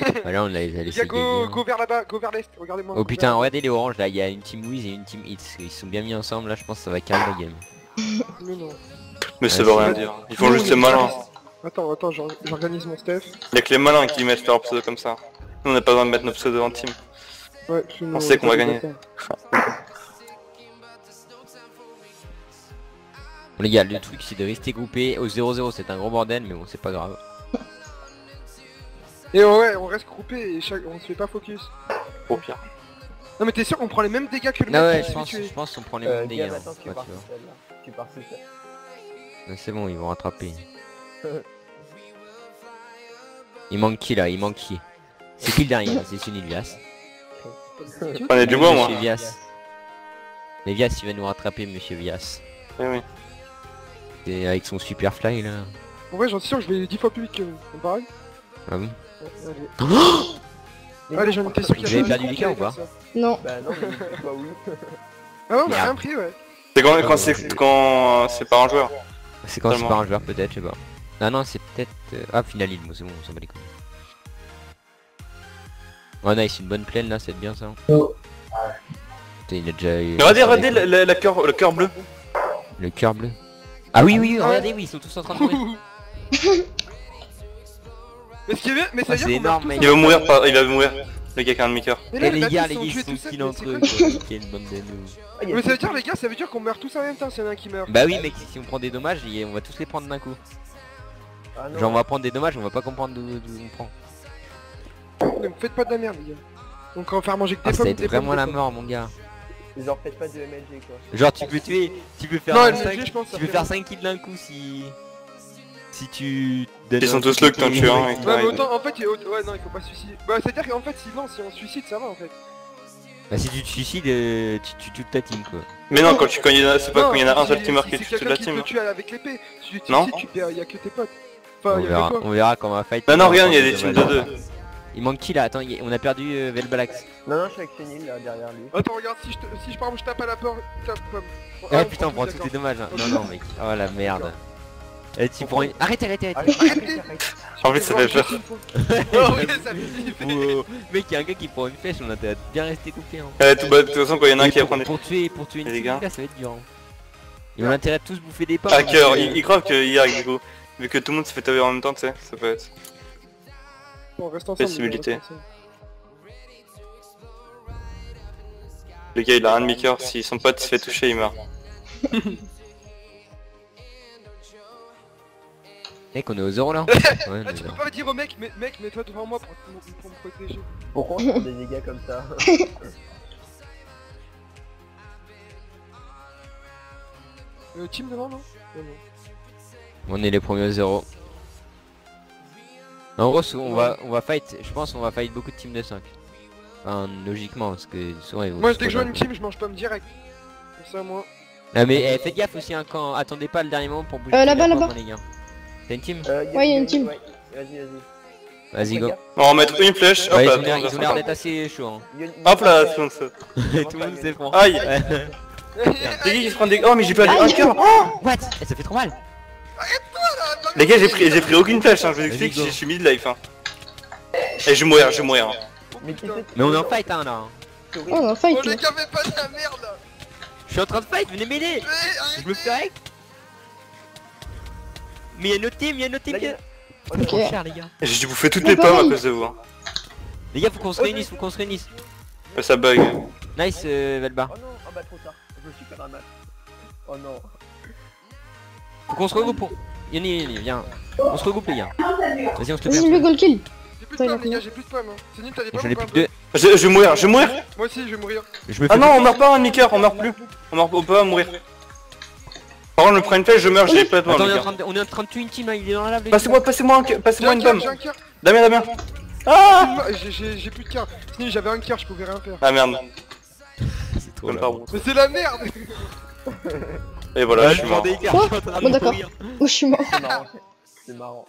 Bah là on les a laissés go, hein. go vers là-bas, go vers l'est, regardez-moi. Oh putain, regardez les oranges là, il y a une team Wiz et une team Hits. Ils sont bien mis ensemble là, je pense que ça va carrer la game. Mais non. Mais ça veut c'est- rien dire. Ils font juste les malins. Attends, attends, j'or- j'organise mon stuff. Y'a que les malins qui mettent leur pseudo comme ça. Nous on n'a pas besoin de mettre nos pseudos en team. Ouais, On sait qu'on va gagner. les gars, le truc c'est de rester groupé. Au 0-0 c'est un gros bordel mais bon c'est pas grave. Et ouais, on reste groupé et chaque... on se fait pas focus. Au pire. Non mais t'es sûr qu'on prend les mêmes dégâts que le mec ouais, qui je pense, je pense qu'on prend les Euh, mêmes dégâts. Hein. attends, tu pars tu tout vois. seul là. Tu pars tout seul. Mais C'est bon, ils vont rattraper. Il manque qui là? Il manque qui? C'est qui le dernier C'est Sunil Vias. On est du bois moi. Vias. Mais Vias il va nous rattraper Monsieur Vias. Oui oui. Et avec son super fly là. En vrai, j'en suis sûr je vais 10 fois plus vite que comparé. Ah bon Allez, allez j'en étais sûr qu'il y Vous avez avait perdu un les qui cas allait ou pas. Non. Bah non, mais bah oui. Ah ouais, on a rien pris, ouais. C'est quand, quand c'est quand c'est pas un joueur. C'est quand c'est pas un joueur peut-être, je sais pas. Ah non, c'est peut-être... euh, Ah, final il, c'est bon, on s'en bat les couilles. Oh nice, une bonne plaine là, c'est bien ça. Putain, il a déjà eu... Mais regardez, regardez le, cœur, le cœur bleu. Le cœur bleu. Ah oui, oui, oui, Ah. regardez, oui, ils sont tous en train de mourir. Mais ce qui est bien, mais ça Ah, veut dire c'est qu'on meurt énorme, mec. Il va mourir par, il va mourir. Le gars qui a un là, Et les gars, les gars, ils sont seuls, kill mais entre c'est eux. Quelle bande. Ah, Mais ça veut dire, les gars, ça veut dire qu'on meurt tous en même temps s'il y en a un qui meurt. Bah oui, mec, si on prend des dommages, on va tous les prendre d'un coup. Ah. Genre, on va prendre des dommages, on va pas comprendre d'où on prend. Ne me faites pas de la merde, les gars. Donc on va faire manger que Ah, des pommes, pommes, vraiment la mort, mon gars. Genre faites pas de MLG quoi. Genre, tu peux tuer, tu peux faire Non, un LMG, cinq- je pense tu peux faire mal. 5 kills d'un coup si... Si tu... Ils sont tous que t'en tues un, Ouais, mais autant, en fait, il y a autre- ouais, non, il faut pas se suicider. Bah, c'est-à-dire qu'en fait, sinon, si on se suicide, ça va en fait. Bah si tu te suicides, euh, tu tues toute ta team quoi. Mais non, quand tu quand il y en a, c'est pas Non, quand il y en a un seul qui meurt qui tue toute la team. te tue avec l'épée. Si tu te Non. tu il y a que tes potes. Enfin, on, il y a verra, on verra quand on va fight. Non, non, regarde, il y a des teams de deux. Il manque qui là? Attends, on a perdu euh, Velbalax. Non, non, je suis avec Chenil là derrière lui. Attends, regarde, si je, te- si je, par exemple, je tape à la porte, tape pomme. Ah putain, on prend tous les dommages. hein. Non, non, mec. Oh la merde. Eh, tu prends une... Arrête, arrête, arrête. Arrête, arrête, arrête. En fait, ça fait peur. Oh. Oh, mec, il y a un gars qui prend une flèche, on a intérêt à bien rester coupé. Hein. Tout- bah, de toute façon, quand il y en a un Et qui va pour, prendre des... pour tuer, pour tuer une Les gars. ça va être dur. hein. Ils ont intérêt à tous bouffer des pommes. Ah, hein, cœur, que- il, croit que hier, du coup, vu que tout le monde se fait taper en même temps, tu sais, ça peut être... Bon, on reste ensemble. Possibilité. Le gars, il a un demi-cœur, si son pote se fait toucher, il meurt. Mec, on est au zéro là Ouais, on est Ah, tu peux pas dire au mec, mais, mec, mets-toi devant moi pour, pour, pour me protéger. Pourquoi on prend des dégâts comme ça Euh, team devant, non. On est les premiers au zéro. En gros, souvent, on va, on va fight, je pense qu'on va fight beaucoup de teams de 5. Enfin, logiquement, parce que souvent ils vont Moi, dès que je une team, je mange pomme direct. Comme ça, moi. un- Ah mais eh, faites gaffe aussi hein, quand attendez pas le dernier moment pour bouger. Euh, les là-bas, là-bas. T'as une team? Euh, Ouais, il y a une team. ouais. Vas-y, vas-y. Vas-y go. On va en mettre une flèche, hop Ouais, là, ils ont l'air d'être assez chauds. Hein. Hop là, se... Tout le monde s'est prend. Aïe. Les gars, ils se prennent des... Oh, mais j'ai perdu un cœur What? Eh, Ça fait trop mal. Les gars, j'ai pris, j'ai pris aucune flèche, hein, je vous explique, je suis mid-life, hein. Et je vais mourir, je vais mourir. hein. Mais on est en fight hein là. hein. c'est Oh, on a Oh, fight là. les gars, mais pas de la merde là Je suis en train de fight, venez m'aider Je me fais hack Mais y'a notre team, y'a notre team Là, y est... a- trop cher les gars. J'ai dû bouffer toutes les pommes à cause de vous. hein. Les gars, faut qu'on se réunisse, faut qu'on se réunisse. Euh, Ça bug. Nice euh, Velba. Oh non, oh bah trop tard. Je me suis fait un match. Oh non. Faut qu'on se regroupe pour... Yanni, Yanni, viens. On se regroupe les gars. Vas-y, on se le Vas-y, le goal kill. J'ai plus de pommes, les combien gars, j'ai plus de pommes. Hein. C'est nul, t'as des pommes J'en ou ai pas, plus que un deux. Je, je vais mourir, je vais mourir Moi aussi, je vais mourir. Je me fais... Ah non, on meurt pas un demi-cœur, on meurt plus. On meurt, on peut pas mourir. Par contre, le prime je meurs, j'ai pas de On est en train de tuer une team, hein, il est dans la lave. Passez-moi, passez-moi passez-moi une bombe. Damien, Damien. Ah J'ai plus de cœur. Si j'avais un cœur, je pouvais rien faire. Ah merde. C'est trop Mais c'est la merde Et voilà, je suis mort. Oh, bon d'accord. Oh, je suis mort. C'est marrant.